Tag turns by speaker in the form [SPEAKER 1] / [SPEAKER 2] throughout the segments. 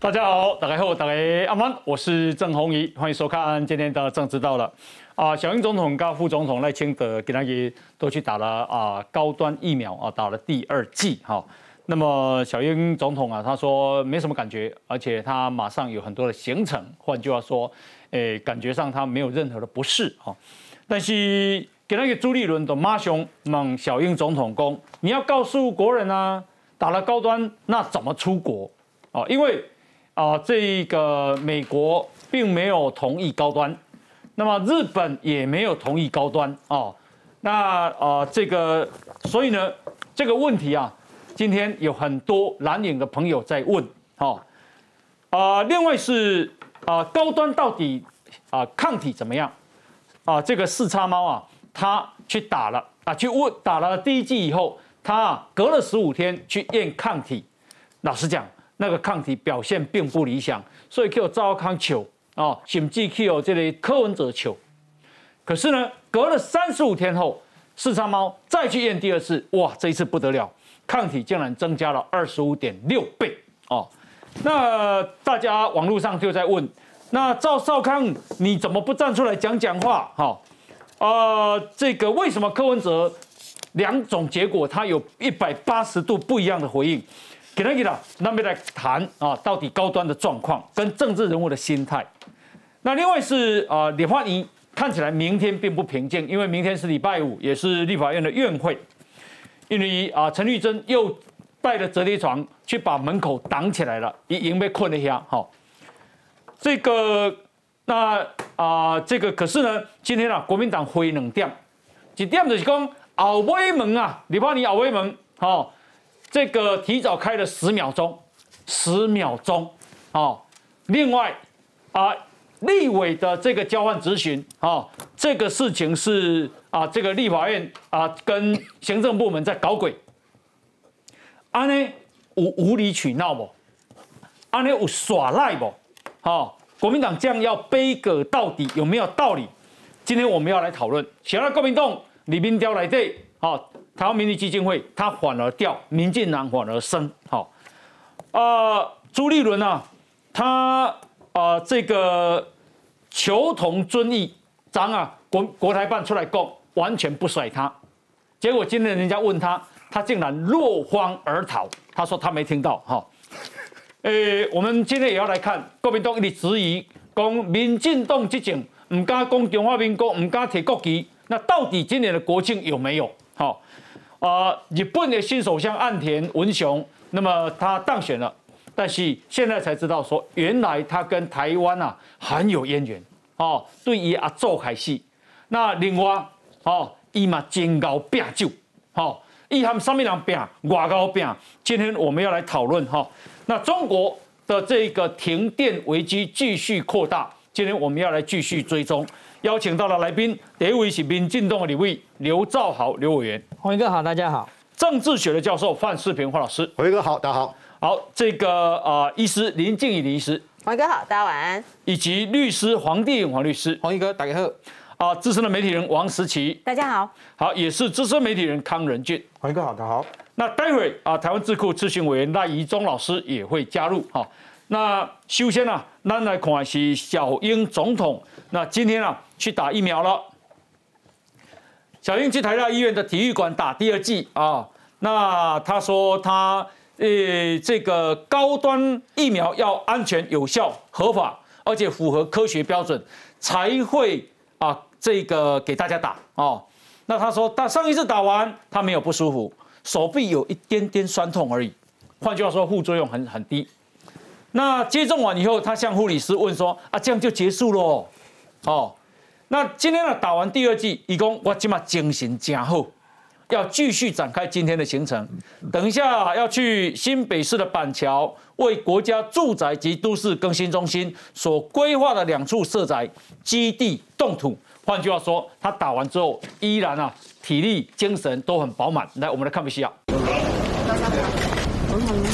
[SPEAKER 1] 大家好，大家好，大家阿曼，我是郑宏仪，欢迎收看今天的政治到了。啊，小英总统跟副总统赖清德给他也都去打了啊高端疫苗啊，打了第二剂哈。那么小英总统啊，他说没什么感觉，而且他马上有很多的行程，换句话说，诶，感觉上他没有任何的不适哈。但是给那个朱立伦的妈兄问小英总统公，你要告诉国人啊，打了高端那怎么出国啊？因为啊，这个美国并没有同意高端。那么日本也没有同意高端哦，那呃这个，所以呢这个问题啊，今天有很多蓝营的朋友在问哦，啊另外是啊高端到底啊抗体怎么样啊？这个四叉猫啊，他去打了啊，去问打了第一剂以后，他隔了十五天去验抗体，老实讲，那个抗体表现并不理想，所以叫赵康求。哦，甚至去有这类柯文哲求，可是呢，隔了三十五天后，四叉猫再去验第二次，哇，这一次不得了，抗体竟然增加了二十五点六倍哦。那大家网络上就在问，那赵少康你怎么不站出来讲讲话？哈，呃，这个为什么柯文哲两种结果他有一百八十度不一样的回应？给他给他，那边来谈啊，到底高端的状况跟政治人物的心态。那另外是啊，李焕英看起来明天并不平静，因为明天是礼拜五，也是立法院的院会。因为啊，陈玉珍又带着折叠床去把门口挡起来了，已经被困了一下。好，这个那啊，这个可是呢，今天啊，国民党会两点，一点就是讲后尾门啊，李焕英后尾门，好，这个提早开了十秒钟，十秒钟，好，另外啊。立委的这个交换咨询，啊，这个事情是啊，这个立法院啊跟行政部门在搞鬼，安呢无无理取闹不？安呢有耍赖不？好，国民党这样要背个到底有没有道理？今天我们要来讨论。想到国民党李明雕来对，好，台湾民意基金会他反而掉，民进党反而升，好，啊，朱立伦啊，他。啊，这个求同尊异，张啊，国国台办出来供，完全不甩他。结果今天人家问他，他竟然落荒而逃。他说他没听到。哈，诶，我们今天也要来看国民党一直质疑，讲民进党这种唔敢讲中华民国，唔敢提国旗，那到底今年的国庆有没有？好，啊，日本的新首相岸田文雄，那么他当选了。但是现在才知道，说原来他跟台湾啊很有渊源哦，对于阿做海戏。那另外哦，伊嘛真高拼酒，哦，伊和上面人拼，外高拼。今天我们要来讨论哈，那中国的这个停电危机继续扩大，今天我们要来继续追踪，邀请到了来宾，第一位是民进党的李位刘兆豪刘委员，
[SPEAKER 2] 黄哥好，大家好，
[SPEAKER 1] 政治学的教授范世平范老师，
[SPEAKER 3] 黄哥好，大家好。
[SPEAKER 1] 好，这个啊，医师林静怡林医师，
[SPEAKER 4] 黄哥好，大家晚安。
[SPEAKER 1] 以及律师黄帝黄律师，
[SPEAKER 2] 黄一哥，大家好。
[SPEAKER 1] 啊，资深的媒体人王时奇，
[SPEAKER 4] 大家好。
[SPEAKER 1] 好，也是资深媒体人康仁俊，
[SPEAKER 3] 黄一哥好，大家好。
[SPEAKER 1] 那待会啊，台湾智库咨询委员赖宜中老师也会加入。哈，那首先呢，咱来看是小英总统，那今天啊去打疫苗了。小英去台大医院的体育馆打第二剂啊，那他说他。呃，这个高端疫苗要安全、有效、合法，而且符合科学标准，才会啊，这个给大家打啊。那他说，他上一次打完，他没有不舒服，手臂有一点点酸痛而已。换句话说，副作用很很低。那接种完以后，他向护理师问说：“啊，这样就结束喽？”哦，那今天呢，打完第二剂，一共我起码精神加厚。要继续展开今天的行程，等一下要去新北市的板桥，为国家住宅及都市更新中心所规划的两处设宅基地动土。换句话说，他打完之后依然啊，体力、精神都很饱满。来，我们来看一下。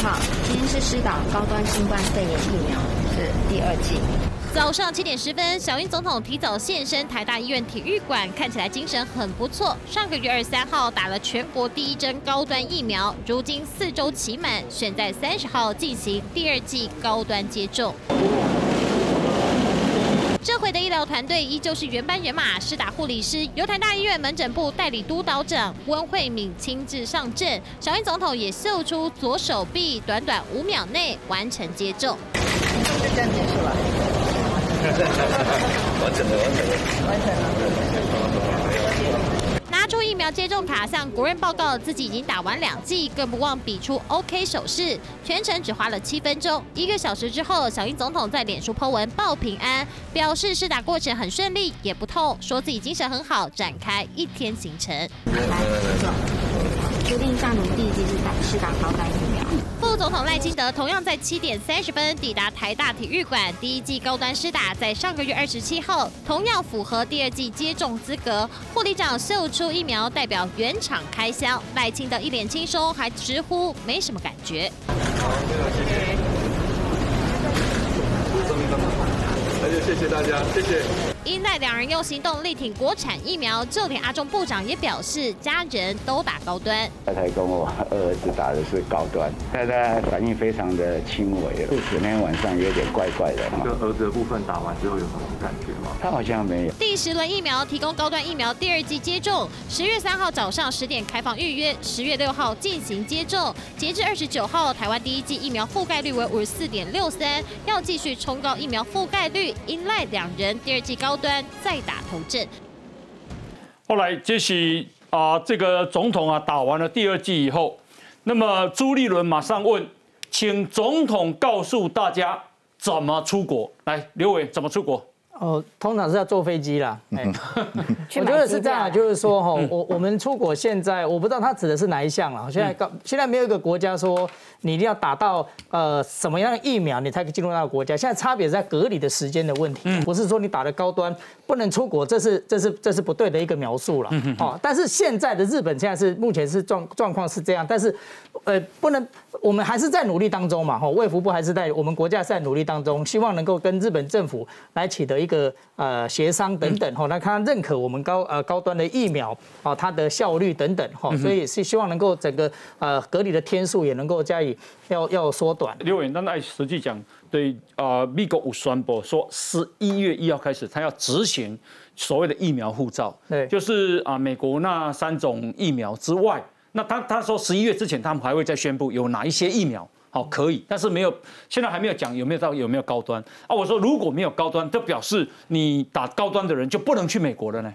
[SPEAKER 2] 号，今天是施打高端新冠肺炎疫苗，是第二剂。
[SPEAKER 3] 早上七点十分，小英总统提早现身台大医院体育馆，看起来精神很不错。上个月二十三号打了全国第一针高端疫苗，如今四周期满，选在三十号进行第二剂高端接种。这回的医疗团队依旧是原班人马，施打护理师由台大医院门诊部代理督导长温慧敏亲自上阵。小英总统也秀出左手臂，短短五秒内完成接种。
[SPEAKER 2] 就这样结束了。
[SPEAKER 4] 完成了，完成了，
[SPEAKER 2] 完成了。
[SPEAKER 3] 拿出疫苗接种卡向国人报告自己已经打完两剂，更不忘比出 OK 手势。全程只花了七分钟。一个小时之后，小英总统在脸书 po 文报平安，表示施打过程很顺利，也不痛，说自己精神很好，展开一天行程。
[SPEAKER 2] 决定下午第一剂是打是打高端疫苗。
[SPEAKER 3] 副总统赖清德同样在七点三十分抵达台大体育馆，第一季高端施打在上个月二十七号，同样符合第二季接种资格。护理长秀出疫苗，代表原厂开箱。赖清德一脸轻松，还直呼没什么感觉。
[SPEAKER 4] 那就谢谢大家，谢谢。
[SPEAKER 3] 因赖两人用行动力挺国产疫苗，就连阿中部长也表示，家人都打高端。
[SPEAKER 5] 太太跟我二儿子打的是高端，太太反应非常的轻微，肚子那天晚上有点怪怪的。
[SPEAKER 6] 就儿子的部分打完之后有什么感觉吗？
[SPEAKER 5] 他好像没有。
[SPEAKER 3] 第十轮疫苗提供高端疫苗第二季接种，十月三号早上十点开放预约，十月六号进行接种。截至二十九号，台湾第一季疫苗覆盖率为五十四点六三，要继续冲高疫苗覆盖率。因赖两人第二季高端再打头阵。
[SPEAKER 1] 后来即使啊，这个总统啊打完了第二季以后，那么朱立伦马上问，请总统告诉大家怎么出国。来，刘伟怎么出国？
[SPEAKER 7] 哦，通常是要坐飞机啦。哎，
[SPEAKER 2] 去
[SPEAKER 7] 我觉得是这样，就是说哈，我我们出国现在我不知道他指的是哪一项了。现在告现在没有一个国家说你一定要打到呃什么样的疫苗你才可以进入那个国家。现在差别在隔离的时间的问题，不是说你打的高端不能出国，这是这是这是不对的一个描述了。哦，但是现在的日本现在是目前是状状况是这样，但是呃不能，我们还是在努力当中嘛。哈，卫福部还是在我们国家是在努力当中，希望能够跟日本政府来取得一个呃协商等等哈，来看看认可我们高呃高端的疫苗啊它的效率等等哈，所以也是希望能够整个呃隔离的天数也能够加以要要缩短。
[SPEAKER 1] 刘伟，那爱实际讲，对啊，美国有宣布说，十一月一号开始，他要执行所谓的疫苗护照，
[SPEAKER 7] 对
[SPEAKER 1] 就是啊，美国那三种疫苗之外，那他他说十一月之前，他们还会再宣布有哪一些疫苗。好，可以，但是没有，现在还没有讲有没有到有没有高端啊？我说如果没有高端，就表示你打高端的人就不能去美国了呢？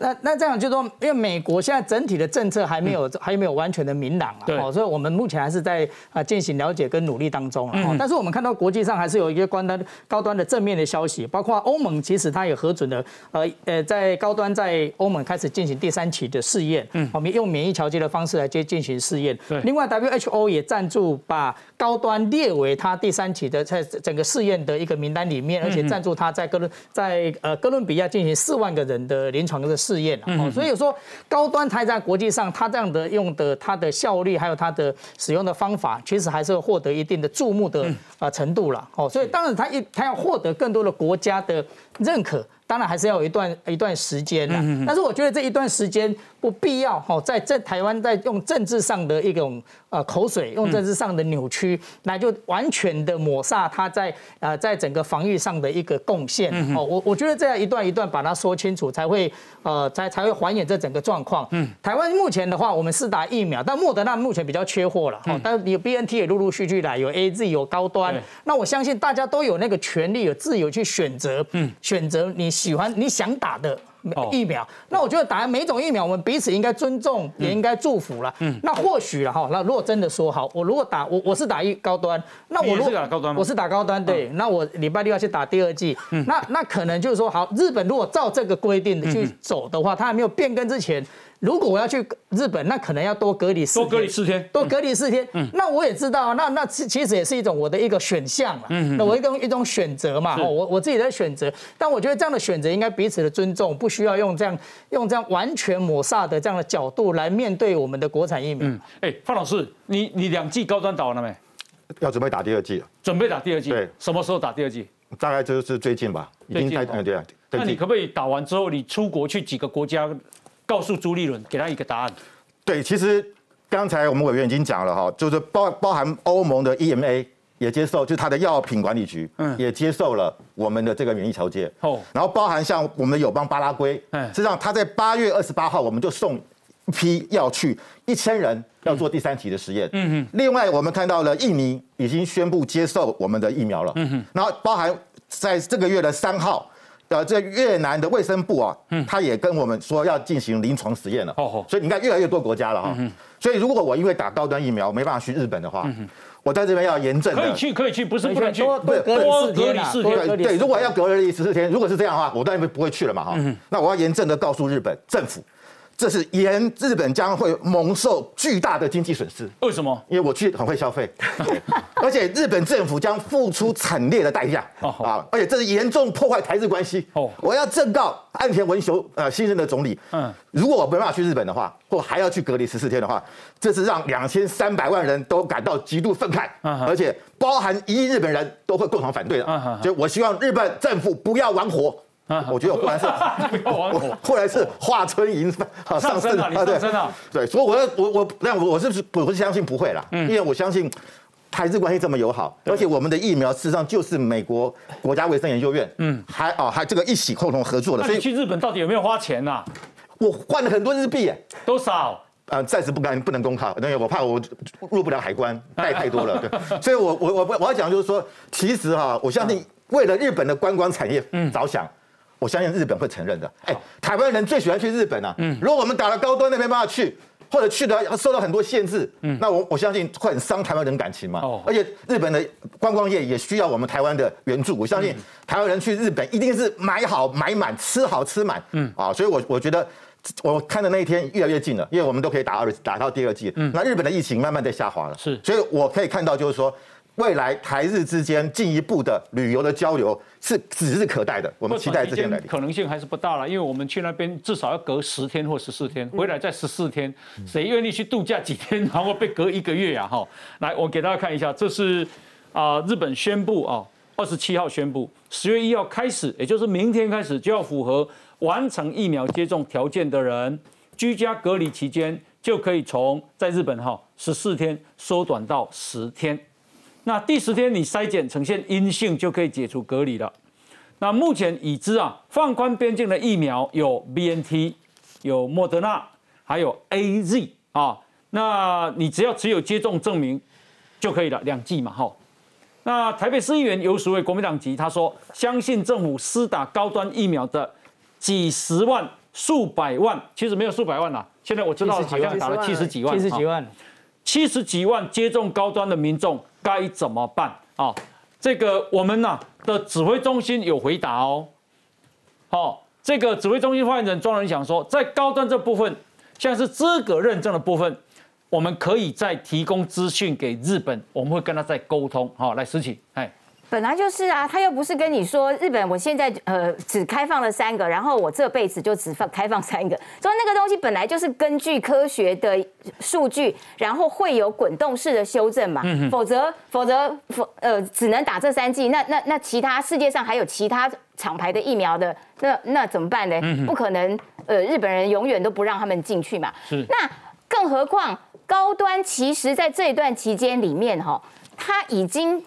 [SPEAKER 7] 那那这样就说，因为美国现在整体的政策还没有、还没有完全的明朗啊，
[SPEAKER 1] 对。
[SPEAKER 7] 哦，所以我们目前还是在啊进行了解跟努力当中啊。
[SPEAKER 1] 嗯。
[SPEAKER 7] 哦但是我们看到国际上还是有一些关端高端的正面的消息，包括欧盟其实它也核准了，呃呃，在高端在欧盟开始进行第三期的试验，嗯，我们用免疫调节的方式来接进行试验。
[SPEAKER 1] 对。
[SPEAKER 7] 另外 WHO 也赞助把高端列为它第三期的在整个试验的一个名单里面，而且赞助它在哥伦在呃哥伦比亚进行四万个人的临床的试验啊、哦，所以有说高端它在国际上它这样的用的它的效率还有它的使用的方法，其实还是会获得一定的注目的啊程度了。哦，所以当然它一它要获得更多的国家的认可。当然还是要有一段一段时间的，但是我觉得这一段时间不必要哈，在在台湾在用政治上的一种呃口水，用政治上的扭曲，来就完全的抹煞他在呃在整个防御上的一个贡献哦。我我觉得这样一段一段把它说清楚，才会呃才才会还原这整个状况。嗯，台湾目前的话，我们是打疫苗，但莫德纳目前比较缺货了哈，但是有 B N T 也陆陆续续来，有 A Z 有高端，那我相信大家都有那个权利，有自由去选择，嗯，选择你喜欢你想打的。
[SPEAKER 1] 哦。
[SPEAKER 7] 疫苗，那我觉得打每一种疫苗，我们彼此应该尊重，也应该祝福了。嗯，那或许了哈，那如果真的说好，我如果打我我是打一高端，那我如果
[SPEAKER 1] 是打高端吗？嗯
[SPEAKER 7] 我是打高端，对，那我礼拜六要去打第二剂，那那可能就是说好，日本如果照这个规定
[SPEAKER 1] 的
[SPEAKER 7] 去走的话，它还没有变更之前，如果我要去日本，那可能要多隔离四
[SPEAKER 1] 多
[SPEAKER 7] 天，
[SPEAKER 1] 隔离四天，
[SPEAKER 7] 多隔离四天，嗯。那我也知道啊，那那其其实也是一种我的一个选项了，那我一种一种选择嘛，哦，我我自己的选择，但我觉得这样的选择应该彼此的尊重，不需要用这样用这样完全抹煞的这样的角度来面对我们的国产疫苗。
[SPEAKER 1] 哎，范老师，你你两剂高端打完了没？
[SPEAKER 8] 要准备打第二剂了，
[SPEAKER 1] 准备打第二剂。
[SPEAKER 8] 对，
[SPEAKER 1] 什么时候打第二剂？
[SPEAKER 8] 大概就是最近吧，已经在嗯对啊。
[SPEAKER 1] 那你可不可以打完之后，你出国去几个国家，告诉朱立伦，给他一个答案？
[SPEAKER 8] 对，其实刚才我们委员已经讲了哈，就是包包含欧盟的 EMA 也接受，就是它的药品管理局嗯。也接受了我们的这个免疫条件哦，然后包含像我们的友邦巴拉圭，嗯，实际上他在八月二十八号我们就送一批药去一千人要做第三期的实验，嗯哼，另外我们看到了印尼已经宣布接受我们的疫苗了，嗯哼，然后包含在这个月的三号。呃，这越南的卫生部啊，他也跟我们说要进行临床实验了。哦所以你看，越来越多国家了哈。所以如果我因为打高端疫苗没办法去日本的话，我在这边要严正。
[SPEAKER 1] 可以去，可以去，不是不能去，
[SPEAKER 7] 不是隔离四天。
[SPEAKER 1] 对
[SPEAKER 8] 对，如果要隔离十四天，如果是这样的话，我当然不会去了嘛哈。那我要严正的告诉日本政府。这是严日本将会蒙受巨大的经济损失。
[SPEAKER 1] 为什么？
[SPEAKER 8] 因为我去很会消费，而且日本政府将付出惨烈的代价啊！而且这是严重破坏台日关系。哦，我要正告岸田文雄呃新任的总理，嗯，如果我没办法去日本的话，或还要去隔离十四天的话，这是让两千三百万人都感到极度愤慨，而且包含一亿日本人都会共同反对的。所以我希望日本政府不要玩火。我觉得我后来是，我后来是华春莹
[SPEAKER 1] 上升了，上升了，
[SPEAKER 8] 对，所以我要我我那我我是我是相信不会啦，因为我相信台日关系这么友好，而且我们的疫苗事实上就是美国国家卫生研究院，嗯，还哦还这个一起共同合作的，
[SPEAKER 1] 所以去日本到底有没有花钱呐？
[SPEAKER 8] 我换了很多日币，
[SPEAKER 1] 多少？
[SPEAKER 8] 呃，暂时不敢不能公开，因为我怕我入不了海关，带太多了，对，所以我我我我要讲就是说，其实哈，我相信为了日本的观光产业着想。我相信日本会承认的。哎，台湾人最喜欢去日本啊。嗯，如果我们打了高端，那没办法去，或者去的受到很多限制，嗯，那我我相信会很伤台湾人感情嘛。哦，而且日本的观光业也需要我们台湾的援助。我相信台湾人去日本一定是买好买满，吃好吃满。嗯，啊，所以我我觉得我看的那一天越来越近了，因为我们都可以打二打到第二季。嗯，那日本的疫情慢慢在下滑了。
[SPEAKER 1] 是，
[SPEAKER 8] 所以我可以看到就是说。未来台日之间进一步的旅游的交流是指日可待的，我们期待这些来
[SPEAKER 1] 可能性还是不大了，因为我们去那边至少要隔十天或十四天，回来再十四天，谁愿意去度假几天，然后被隔一个月呀？哈，来，我给大家看一下，这是啊，日本宣布啊，二十七号宣布，十月一号开始，也就是明天开始就要符合完成疫苗接种条件的人，居家隔离期间就可以从在日本哈十四天缩短到十天。那第十天你筛检呈现阴性就可以解除隔离了。那目前已知啊，放宽边境的疫苗有 B N T，有莫德纳，还有 A Z 啊。那你只要持有接种证明就可以了，两剂嘛哈。那台北市议员游淑慧国民党籍，他说相信政府施打高端疫苗的几十万、数百万，其实没有数百万啦。现在我知道好像打了七十几万，
[SPEAKER 7] 七十几万，
[SPEAKER 1] 七十几万接种高端的民众。该怎么办啊？这个我们呢的指挥中心有回答哦。好，这个指挥中心发言人庄仁祥说，在高端这部分，像是资格认证的部分，我们可以再提供资讯给日本，我们会跟他再沟通。好，来石起，哎。
[SPEAKER 2] 本来就是啊，他又不是跟你说日本，我现在呃只开放了三个，然后我这辈子就只放开放三个，所以那个东西本来就是根据科学的数据，然后会有滚动式的修正嘛，否则否则否呃只能打这三剂，那那那其他世界上还有其他厂牌的疫苗的，那那怎么办呢？不可能呃日本人永远都不让他们进去嘛，那更何况高端其实在这一段期间里面哈，他已经。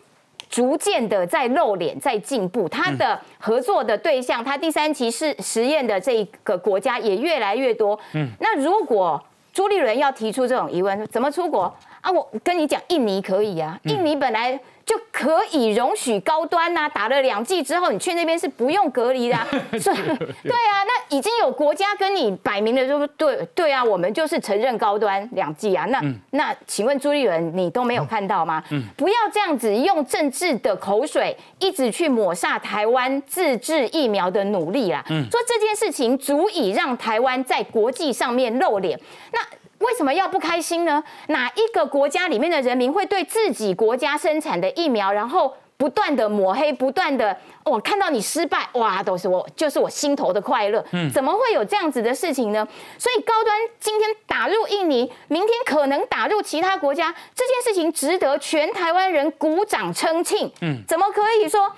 [SPEAKER 2] 逐渐的在露脸，在进步，他的合作的对象，他第三期是实验的这个国家也越来越多。嗯，那如果朱立伦要提出这种疑问，怎么出国啊？我跟你讲，印尼可以啊，印尼本来。就可以容许高端呐，打了两剂之后，你去那边是不用隔离的。对对啊，那已经有国家跟你摆明了说，对对啊，我们就是承认高端两剂啊。那那，请问朱立伦，你都没有看到吗？不要这样子用政治的口水一直去抹煞台湾自制疫苗的努力啦。说这件事情足以让台湾在国际上面露脸。那。为什么要不开心呢？哪一个国家里面的人民会对自己国家生产的疫苗，然后不断的抹黑，不断的我看到你失败，哇，都是我就是我心头的快乐。嗯，怎么会有这样子的事情呢？所以高端今天打入印尼，明天可能打入其他国家，这件事情值得全台湾人鼓掌称庆。嗯，怎么可以说？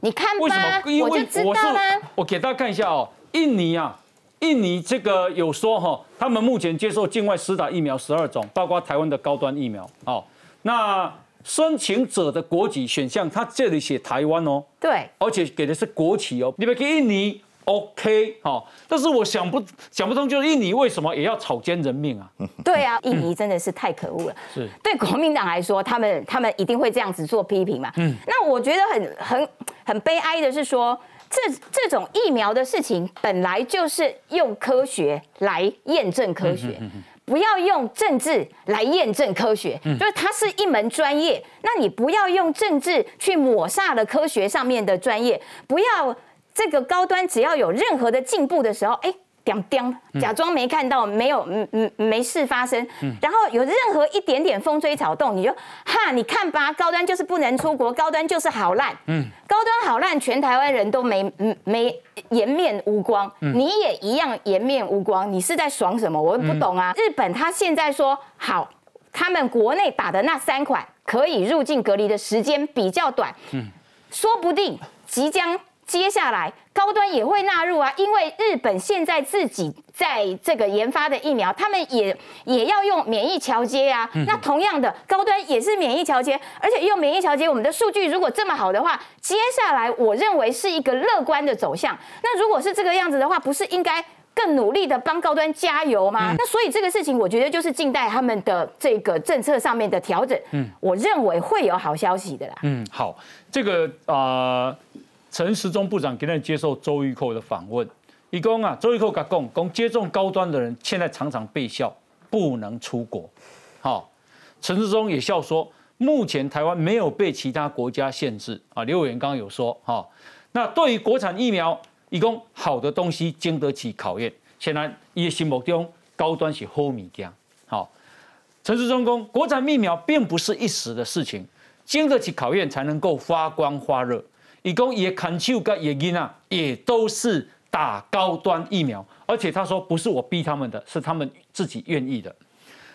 [SPEAKER 2] 你看吧，我就知道啦。
[SPEAKER 1] 我给大家看一下哦，印尼啊，印尼这个有说哈，他们目前接受境外施打疫苗十二种，包括台湾的高端疫苗哦。那申请者的国籍选项，他这里写台湾哦，
[SPEAKER 2] 对，
[SPEAKER 1] 而且给的是国旗哦。你们给印尼 OK 哦，但是我想不想不通，就是印尼为什么也要草菅人命啊？
[SPEAKER 2] 对啊，印尼真的是太可恶了。是对国民党来说，他们他们一定会这样子做批评嘛。嗯，那我觉得很很很悲哀的是说，这这种疫苗的事情本来就是用科学来验证科学。不要用政治来验证科学，就是它是一门专业。那你不要用政治去抹煞了科学上面的专业。不要这个高端，只要有任何的进步的时候，哎。点点，假装没看到，没有，嗯嗯，没事发生。然后有任何一点点风吹草动，你就哈，你看吧，高端就是不能出国，高端就是好烂。嗯，高端好烂，全台湾人都没没颜面无光，你也一样颜面无光。你是在爽什么？我不懂啊。日本他现在说好，他们国内打的那三款可以入境隔离的时间比较短，嗯，说不定即将。接下来高端也会纳入啊，因为日本现在自己在这个研发的疫苗，他们也也要用免疫桥接啊。那同样的，高端也是免疫桥接，而且用免疫桥接，我们的数据如果这么好的话，接下来我认为是一个乐观的走向。那如果是这个样子的话，不是应该更努力的帮高端加油吗？那所以这个事情，我觉得就是静待他们的这个政策上面的调整。嗯，我认为会有好消息的啦。
[SPEAKER 1] 嗯，好，这个啊。陈时中部长今天接受周玉蔻的访问，一共啊，周玉蔻讲讲接种高端的人现在常常被笑，不能出国。好，陈时中也笑说，目前台湾没有被其他国家限制啊。刘委员刚刚有说，哈，那对于国产疫苗，一共好的东西经得起考验。显然，伊心目中高端是好物件。好，陈时中讲，国产疫苗并不是一时的事情，经得起考验才能够发光发热。一共也看丘跟也因啊，也都是打高端疫苗，而且他说不是我逼他们的，是他们自己愿意的。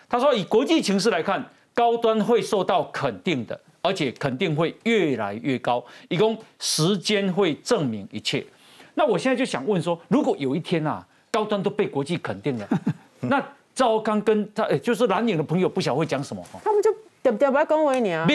[SPEAKER 1] 他说以国际形势来看，高端会受到肯定的，而且肯定会越来越高。一共时间会证明一切。那我现在就想问说，如果有一天啊，高端都被国际肯定了，那赵刚跟他，就是蓝影的朋友，不晓得会讲什么？
[SPEAKER 9] 他们就点点不要恭维你啊。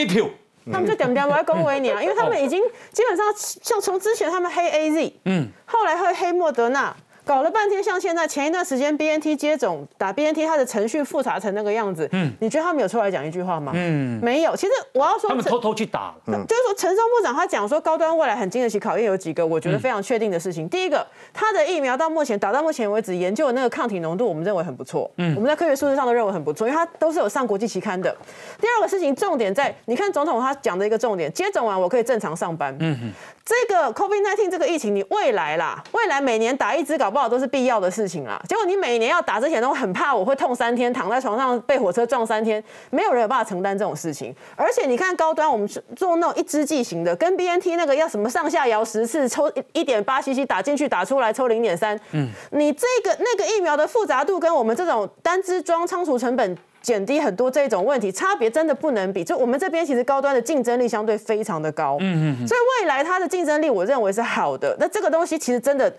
[SPEAKER 9] 他们就点点我要恭维你啊，因为他们已经基本上像从之前他们黑 A Z，嗯，后来会黑莫德纳。搞了半天，像现在前一段时间 B N T 接种打 B N T，它的程序复杂成那个样子。嗯，你觉得他们有出来讲一句话吗？嗯，没有。其实我要说，
[SPEAKER 1] 他们偷偷去打。
[SPEAKER 9] 就是说，陈松部长他讲说，高端未来很经得起考验，有几个我觉得非常确定的事情。第一个，他的疫苗到目前打到目前为止研究的那个抗体浓度，我们认为很不错。嗯，我们在科学数字上都认为很不错，因为它都是有上国际期刊的。第二个事情，重点在你看总统他讲的一个重点，接种完我可以正常上班。嗯哼。这个 COVID-19 这个疫情，你未来啦，未来每年打一支搞不好都是必要的事情啦。结果你每年要打之前都很怕我会痛三天，躺在床上被火车撞三天，没有人有办法承担这种事情。而且你看高端，我们做那种一支剂型的，跟 BNT 那个要什么上下摇十次抽一点八 cc 打进去打出来抽零点三，嗯，你这个那个疫苗的复杂度跟我们这种单支装仓储成本。减低很多这种问题，差别真的不能比。就我们这边其实高端的竞争力相对非常的高，嗯嗯，所以未来它的竞争力我认为是好的。那这个东西其实真的，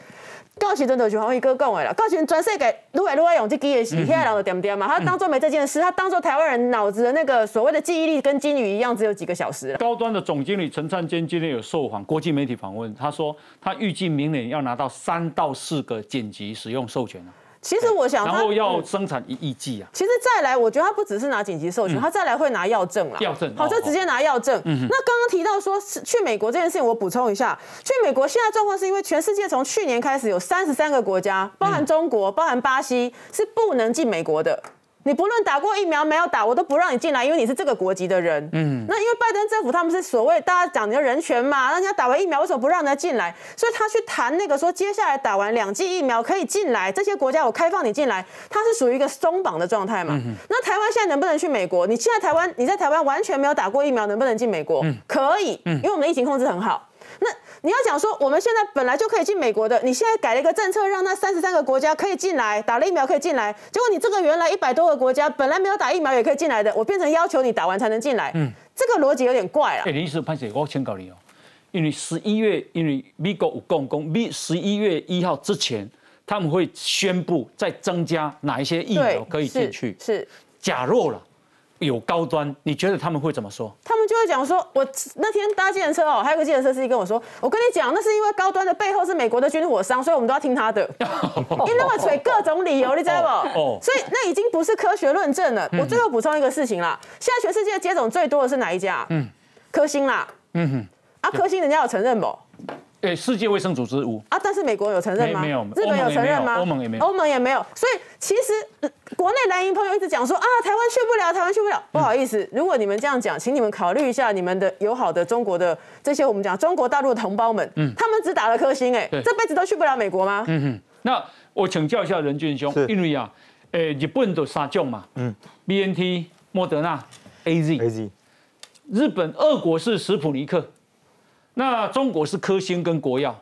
[SPEAKER 9] 高启真的就黄一哥讲的了，高启专设给卢伟卢伟勇这基业洗，现在人都点点嘛，他当做没这件事，他当做台湾人脑子的那个所谓的记忆力跟金鱼一样，只有几个小时。
[SPEAKER 1] 高端的总经理陈灿坚今天有受访国际媒体访问，他说他预计明年要拿到三到四个紧急使用授权了。
[SPEAKER 9] 其实我想，
[SPEAKER 1] 然后要生产一亿剂啊。
[SPEAKER 9] 其实再来，我觉得他不只是拿紧急授权，他再来会拿药证
[SPEAKER 1] 了。药证，
[SPEAKER 9] 好，就直接拿药证。那刚刚提到说去美国这件事情，我补充一下，去美国现在状况是因为全世界从去年开始有三十三个国家，包含中国、包含巴西，是不能进美国的。你不论打过疫苗没有打，我都不让你进来，因为你是这个国籍的人。嗯，那因为拜登政府他们是所谓大家讲的人权嘛，那人家打完疫苗为什么不让人家进来？所以他去谈那个说接下来打完两剂疫苗可以进来，这些国家我开放你进来，它是属于一个松绑的状态嘛。那台湾现在能不能去美国？你现在台湾你在台湾完全没有打过疫苗，能不能进美国？可以，因为我们的疫情控制很好。那你要讲说，我们现在本来就可以进美国的，你现在改了一个政策，让那三十三个国家可以进来，打了疫苗可以进来。结果你这个原来一百多个国家本来没有打疫苗也可以进来的，我变成要求你打完才能进来。嗯，这个逻辑有点怪了。
[SPEAKER 1] 哎，林医师，潘姐，我请教你哦，因为十一月，因为美国有共公，美十一月一号之前，他们会宣布再增加哪一些疫苗可以进去。
[SPEAKER 9] 是，
[SPEAKER 1] 假若了。有高端，你觉得他们会怎么说？
[SPEAKER 9] 他们就会讲说，我那天搭计程车哦，还有个计程车司机跟我说，我跟你讲，那是因为高端的背后是美国的军火商，所以我们都要听他的，因为那么吹各种理由，你知道不？哦，所以那已经不是科学论证了。我最后补充一个事情啦，现在全世界接种最多的是哪一家？嗯，科兴啦。嗯哼，啊，科兴人家有承认不？
[SPEAKER 1] 对，世界卫生组织无
[SPEAKER 9] 啊，但是美国有承认吗？
[SPEAKER 1] 没有，
[SPEAKER 9] 日本有承认吗？
[SPEAKER 1] 欧盟也没有，
[SPEAKER 9] 欧盟也没有。所以其实国内蓝营朋友一直讲说啊，台湾去不了，台湾去不了。不好意思，如果你们这样讲，请你们考虑一下你们的友好的中国的这些我们讲中国大陆的同胞们，嗯，他们只打了颗星，哎，这辈子都去不了美国吗？嗯哼。
[SPEAKER 1] 那我请教一下任俊兄，因为啊，诶，日本都三种嘛，嗯，B N T、莫德纳、A Z、A Z，日本、俄国是史普尼克，那中国是科兴跟国药。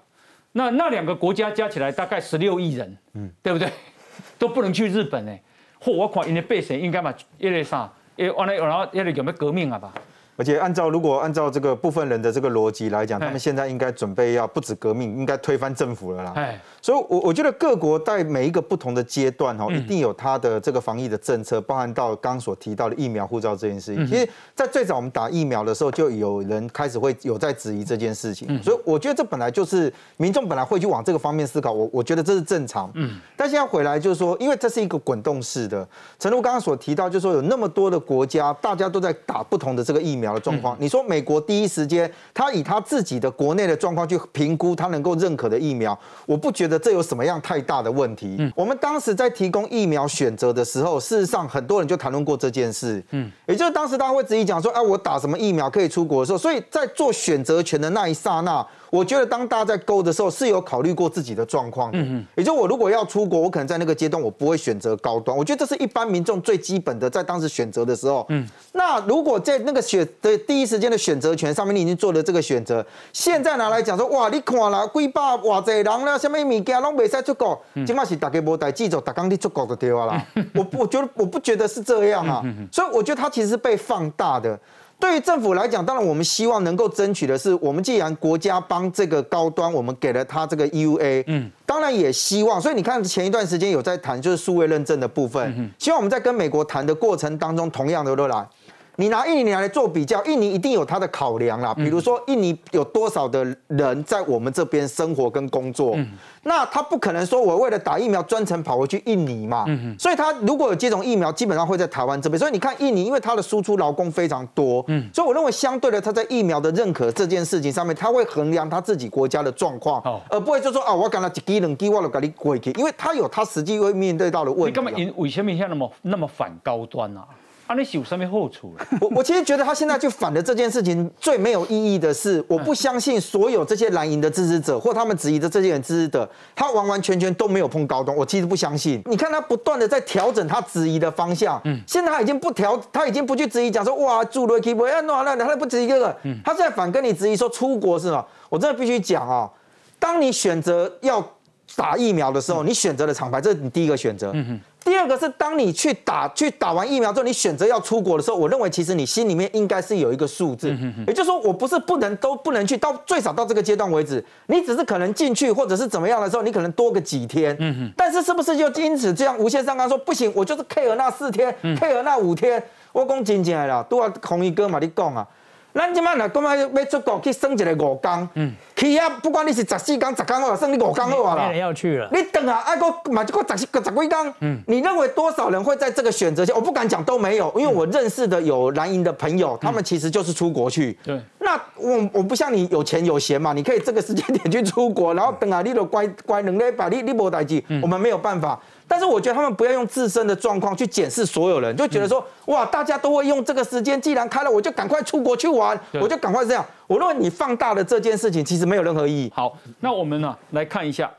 [SPEAKER 1] 那那两个国家加起来大概十六亿人，嗯，对不对？都不能去日本呢。嚯，我看因的背景应该嘛，一类啥，因完了然后一类有没有革命啊吧？
[SPEAKER 10] 而且按照如果按照这个部分人的这个逻辑来讲，他们现在应该准备要不止革命，应该推翻政府了啦。哎，所以，我我觉得各国在每一个不同的阶段哈，一定有它的这个防疫的政策，包含到刚所提到的疫苗护照这件事情。其实，在最早我们打疫苗的时候，就有人开始会有在质疑这件事情。所以，我觉得这本来就是民众本来会去往这个方面思考。我我觉得这是正常。嗯。但现在回来就是说，因为这是一个滚动式的，陈如刚刚所提到，就是说有那么多的国家，大家都在打不同的这个疫苗的状况。你说。美国第一时间，他以他自己的国内的状况去评估他能够认可的疫苗，我不觉得这有什么样太大的问题。嗯，我们当时在提供疫苗选择的时候，事实上很多人就谈论过这件事。嗯，也就是当时大家会直接讲说，哎，我打什么疫苗可以出国的时候，所以在做选择权的那一刹那。我觉得当大家在勾的时候，是有考虑过自己的状况的。嗯也就我如果要出国，我可能在那个阶段我不会选择高端。我觉得这是一般民众最基本的，在当时选择的时候。嗯。那如果在那个选的第一时间的选择权上面，你已经做了这个选择，现在拿来讲说，哇，你看了几百哇这人了，什么物件拢未使出国，起码是大家无代记走，大刚你出国就对啦。我我觉得我不觉得是这样啊。所以我觉得它其实是被放大的。对于政府来讲，当然我们希望能够争取的是，我们既然国家帮这个高端，我们给了他这个 EUA，嗯，当然也希望，所以你看前一段时间有在谈，就是数位认证的部分，希望我们在跟美国谈的过程当中，同样的都来。你拿印尼来做比较，印尼一定有它的考量啦。比如说，印尼有多少的人在我们这边生活跟工作，那他不可能说我为了打疫苗专程跑回去印尼嘛。所以他如果有接种疫苗，基本上会在台湾这边。所以你看印尼，因为它的输出劳工非常多，所以我认为相对的，他在疫苗的认可这件事情上面，他会衡量他自己国家的状况，而不会就说啊，我讲了几几两滴，我就给你过去，因为他有他实际会面对到的问题。
[SPEAKER 1] 你干嘛因为什么现在那么那么反高端啊？啊，你有上面后处了。
[SPEAKER 10] 我我其实觉得他现在就反的这件事情最没有意义的是，我不相信所有这些蓝营的支持者或他们质疑的这些人支持者，他完完全全都没有碰高端。我其实不相信。你看他不断的在调整他质疑的方向，嗯，现在他已经不调，他已经不去质疑讲说哇，住了 keep 要弄那他不质疑这个，嗯，他现在反跟你质疑说出国是吗？我真的必须讲啊，当你选择要打疫苗的时候，你选择了厂牌，这是你第一个选择。嗯哼。第二个是，当你去打去打完疫苗之后，你选择要出国的时候，我认为其实你心里面应该是有一个数字，也就是说，我不是不能都不能去，到最少到这个阶段为止，你只是可能进去或者是怎么样的时候，你可能多个几天，但是是不是就因此这样无限上纲说不行，我就是 care 那四天，care 那五天，我讲真正的啦，都要红衣哥嘛，你讲啊。咱即摆若讲要要出国去算一个五工，嗯，去啊，不管你是十四工、十工好，算你五工好啊
[SPEAKER 7] 啦。要去了。
[SPEAKER 10] 你等啊，爱国买这个十十十几天，嗯，你认为多少人会在这个选择下？我不敢讲都没有，因为我认识的有蓝营的朋友，他们其实就是出国去。
[SPEAKER 1] 对。
[SPEAKER 10] 那我我不像你有钱有闲嘛，你可以这个时间点去出国，然后等啊，你都乖乖两礼拜，你你无代志，我们没有办法。但是我觉得他们不要用自身的状况去检视所有人，就觉得说哇，大家都会用这个时间，既然开了，我就赶快出国去玩，我就赶快这样。我认为你放大了这件事情，其实没有任何意义。
[SPEAKER 1] 好，那我们呢来看一下，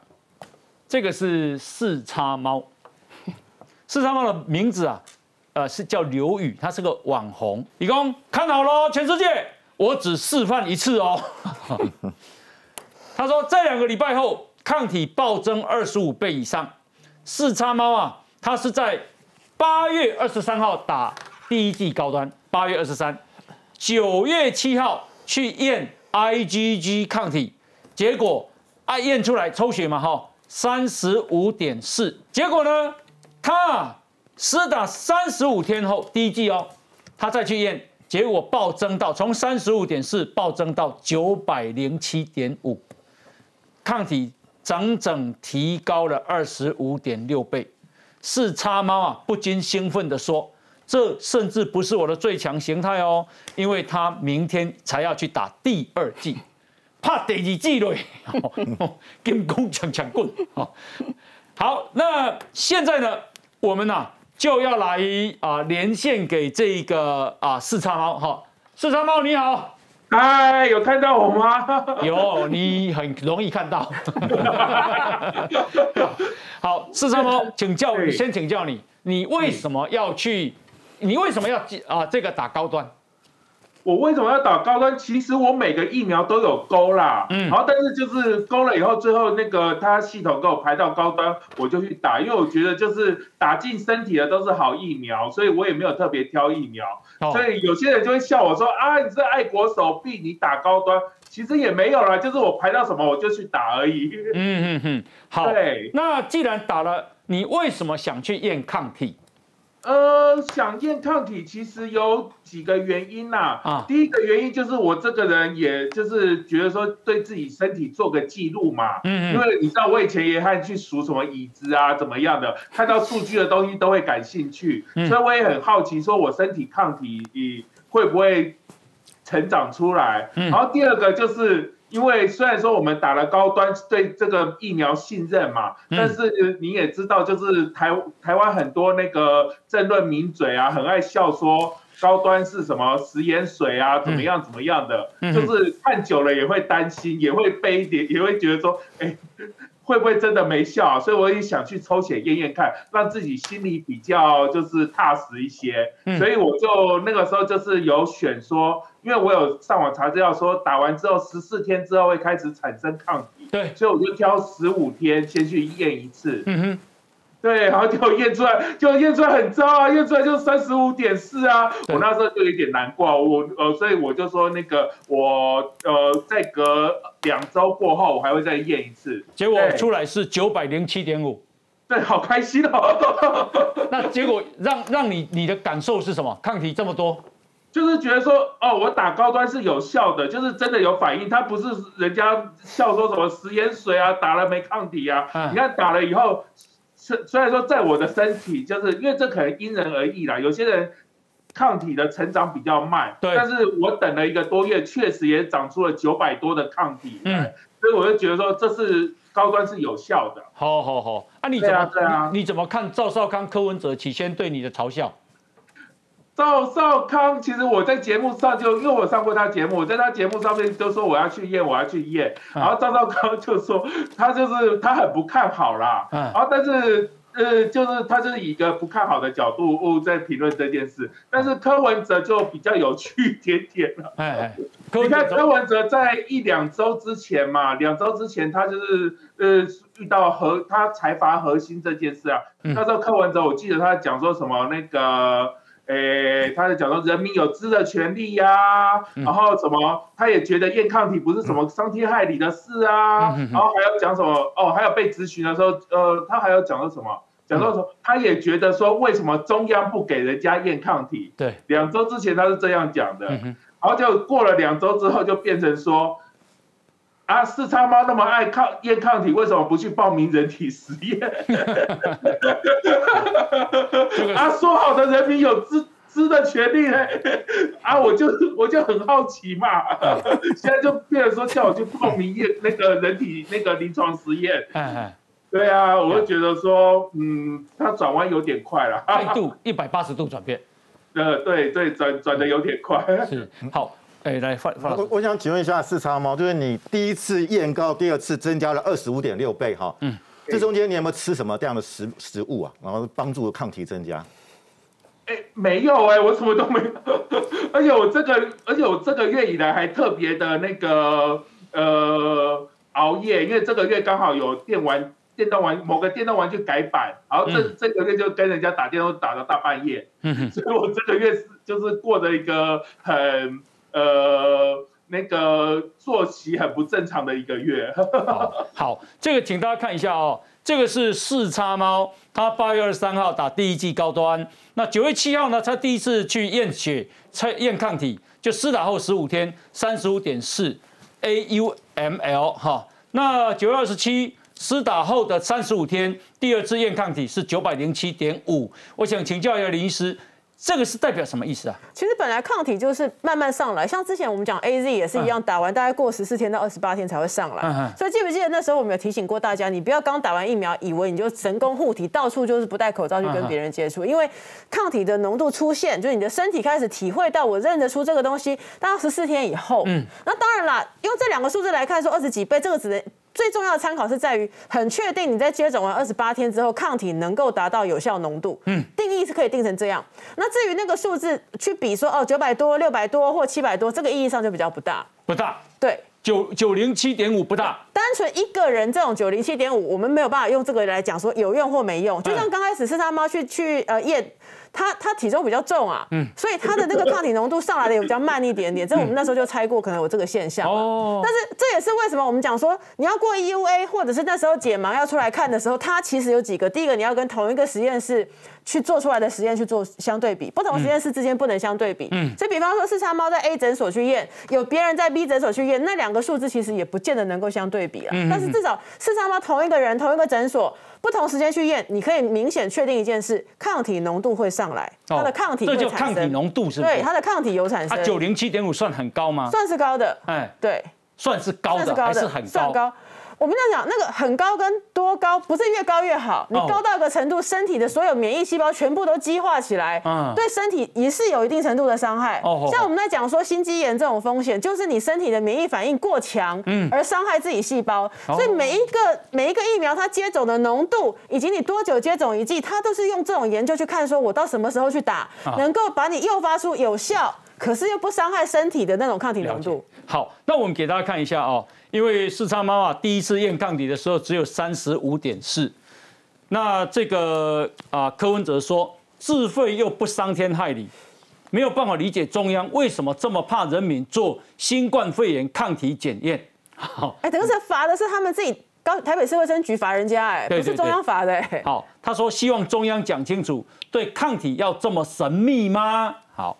[SPEAKER 1] 这个是四叉猫，四叉猫的名字啊，呃是叫刘宇，他是个网红。李工看好喽，全世界，我只示范一次哦。他说在两个礼拜后，抗体暴增二十五倍以上。四叉猫啊，它是在八月二十三号打第一剂高端，八月二十三，九月七号去验 IgG 抗体，结果啊验出来抽血嘛哈，三十五点四，结果呢，它施打三十五天后第一剂哦，它再去验，结果暴增到从三十五点四暴增到九百零七点五，抗体。整整提高了二十五点六倍，四叉猫啊不禁兴奋地说：“这甚至不是我的最强形态哦，因为他明天才要去打第二季，怕第二季嘞，金弓强强棍。”好，那现在呢，我们呢就要来啊连线给这个啊四叉猫哈，四叉猫你好。
[SPEAKER 11] 嗨，有看到我吗？
[SPEAKER 1] 有，你很容易看到。好，四三猫，请教你，先请教你，你为什么要去？你为什么要啊？这个打高端？
[SPEAKER 11] 我为什么要打高端？其实我每个疫苗都有勾啦，嗯，然后但是就是勾了以后，最后那个它系统给我排到高端，我就去打，因为我觉得就是打进身体的都是好疫苗，所以我也没有特别挑疫苗。所以有些人就会笑我说啊，你是爱国手臂，你打高端，其实也没有啦，就是我排到什么我就去打而已。嗯嗯
[SPEAKER 1] 嗯，好。对，那既然打了，你为什么想去验抗体？
[SPEAKER 11] 呃，想验抗体其实有几个原因呐。啊，第一个原因就是我这个人，也就是觉得说对自己身体做个记录嘛。嗯嗯。因为你知道，我以前也还去数什么椅子啊，怎么样的，看到数据的东西都会感兴趣。嗯。所以我也很好奇，说我身体抗体会不会成长出来？嗯。然后第二个就是。因为虽然说我们打了高端，对这个疫苗信任嘛，但是你也知道，就是台台湾很多那个政论名嘴啊，很爱笑说高端是什么食盐水啊，怎么样怎么样的，就是看久了也会担心，也会悲点，也会觉得说，哎，会不会真的没效？所以我也想去抽血验验看，让自己心里比较就是踏实一些。所以我就那个时候就是有选说。因为我有上网查资料，说打完之后十四天之后会开始产生抗体，
[SPEAKER 1] 对，
[SPEAKER 11] 所以我就挑十五天先去验一次，嗯哼，对，然后就验出来，就验出来很糟啊，验出来就三十五点四啊，我那时候就有点难过，我呃，所以我就说那个我呃，再隔两周过后我还会再验一次，
[SPEAKER 1] 结果出来是九百零七点五，
[SPEAKER 11] 对，好开心哦，
[SPEAKER 1] 那结果让让你你的感受是什么？抗体这么多。
[SPEAKER 11] 就是觉得说，哦，我打高端是有效的，就是真的有反应。它不是人家笑说什么食盐水啊，打了没抗体啊？你看打了以后，虽虽然说在我的身体，就是因为这可能因人而异啦。有些人抗体的成长比较慢，对。但是我等了一个多月，确实也长出了九百多的抗体。嗯。所以我就觉得说，这是高端是有效的。
[SPEAKER 1] 好好好，啊，你怎么你怎么看赵少康、柯文哲起先对你的嘲笑？
[SPEAKER 11] 赵少康，其实我在节目上就，因为我上过他节目，我在他节目上面都说我要去验，我要去验，然后赵少康就说他就是他很不看好啦，然后但是呃就是他就是以一个不看好的角度在评论这件事，但是柯文哲就比较有趣一点点了，哎哎，你看柯文哲在一两周之前嘛，两周之前他就是呃遇到核他财阀核心这件事啊，那时候柯文哲我记得他讲说什么那个。诶，他在讲说人民有知的权利呀，然后什么，他也觉得验抗体不是什么伤天害理的事啊，然后还要讲什么哦，还有被咨询的时候，呃，他还要讲到什么，讲到说他也觉得说为什么中央不给人家验抗体？
[SPEAKER 1] 对，
[SPEAKER 11] 两周之前他是这样讲的，然后就过了两周之后就变成说。啊，四叉猫那么爱抗验抗体，为什么不去报名人体实验？啊，说好的人民有知知的权利呢？啊，我就我就很好奇嘛，现在就变成说叫我去报名验那个人体那个临床实验。对啊，我就觉得说，嗯，他转弯有点快了，
[SPEAKER 1] 态度一百八十度转变。
[SPEAKER 11] 呃，对对，转转的有点快。
[SPEAKER 1] 是好，哎，来发发。
[SPEAKER 8] 我我想请问一下四叉猫，就是你第一次验高，第二次增加了二十五点六倍哈。嗯。这中间你有没有吃什么这样的食食物啊？然后帮助抗体增加？
[SPEAKER 11] 哎，没有哎，我什么都没有。而且我这个，而且我这个月以来还特别的那个呃熬夜，因为这个月刚好有电玩电动玩某个电动玩具改版，然后这这个月就跟人家打电话打到大半夜，嗯 所以我这个月是就是过的一个很呃。那个作息很不正常的一个月。
[SPEAKER 1] 好，这个请大家看一下哦，这个是四叉猫，它八月二十三号打第一剂高端，那九月七号呢，它第一次去验血测验抗体，就施打后十五天三十五点四 AUML 哈，那九月二十七施打后的三十五天，第二次验抗体是九百零七点五，我想请教一下林医师。这个是代表什么意思啊？
[SPEAKER 9] 其实本来抗体就是慢慢上来，像之前我们讲 A Z 也是一样，打完大概过十四天到二十八天才会上来。所以记不记得那时候我们有提醒过大家，你不要刚打完疫苗，以为你就神功护体，到处就是不戴口罩去跟别人接触，因为抗体的浓度出现，就是你的身体开始体会到我认得出这个东西，到十四天以后。嗯，那当然啦，用这两个数字来看，说二十几倍，这个只能。最重要的参考是在于很确定你在接种完二十八天之后，抗体能够达到有效浓度。嗯，定义是可以定成这样。那至于那个数字去比说哦九百多、六百多或七百多，这个意义上就比较不大。
[SPEAKER 1] 不大。
[SPEAKER 9] 对，
[SPEAKER 1] 九九零七点五不大。
[SPEAKER 9] 单纯一个人这种九零七点五，我们没有办法用这个来讲说有用或没用。就像刚开始是他妈去去呃验。他他体重比较重啊，嗯，所以他的那个抗体浓度上来的也比较慢一点点，这我们那时候就猜过可能有这个现象。哦，但是这也是为什么我们讲说你要过 EUA 或者是那时候解盲要出来看的时候，它其实有几个，第一个你要跟同一个实验室。去做出来的实验去做相对比，不同实验室之间不能相对比。嗯，所以比方说四叉猫在 A 诊所去验，有别人在 B 诊所去验，那两个数字其实也不见得能够相对比了。嗯，但是至少四叉猫同一个人同一个诊所不同时间去验，你可以明显确定一件事，抗体浓度会上来，它的抗体
[SPEAKER 1] 这就抗体浓度是？
[SPEAKER 9] 对，它的抗体有产生。
[SPEAKER 1] 九零七点五算很高吗？
[SPEAKER 9] 算是高的。哎，对，
[SPEAKER 1] 算是高的，还是很高。
[SPEAKER 9] 我们这样讲，那个很高跟多高不是越高越好，你高到一个程度，身体的所有免疫细胞全部都激化起来，对身体也是有一定程度的伤害。像我们在讲说心肌炎这种风险，就是你身体的免疫反应过强，而伤害自己细胞。所以每一个每一个疫苗它接种的浓度，以及你多久接种一剂，它都是用这种研究去看，说我到什么时候去打，能够把你诱发出有效，可是又不伤害身体的那种抗体浓度。
[SPEAKER 1] 好，那我们给大家看一下哦。因为四叉猫啊，第一次验抗体的时候只有三十五点四，那这个啊，柯文哲说自费又不伤天害理，没有办法理解中央为什么这么怕人民做新冠肺炎抗体检验。
[SPEAKER 9] 好，哎，等于是罚的是他们自己高台北市卫生局罚人家，哎，不是中央罚的。
[SPEAKER 1] 好，他说希望中央讲清楚，对抗体要这么神秘吗？好，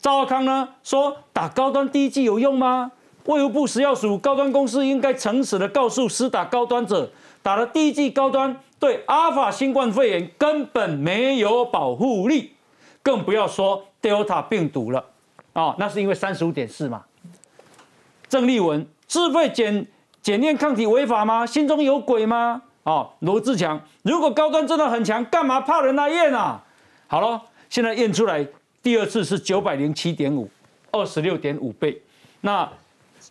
[SPEAKER 1] 赵浩康呢说打高端第一剂有用吗？卫部食药署高端公司应该诚实的告诉施打高端者，打了第一剂高端对阿尔法新冠肺炎根本没有保护力，更不要说 Delta 病毒了。哦，那是因为三十五点四嘛。郑丽文自费检检验抗体违法吗？心中有鬼吗？哦，罗志强，如果高端真的很强，干嘛怕人来验啊？好了，现在验出来第二次是九百零七点五，二十六点五倍，那。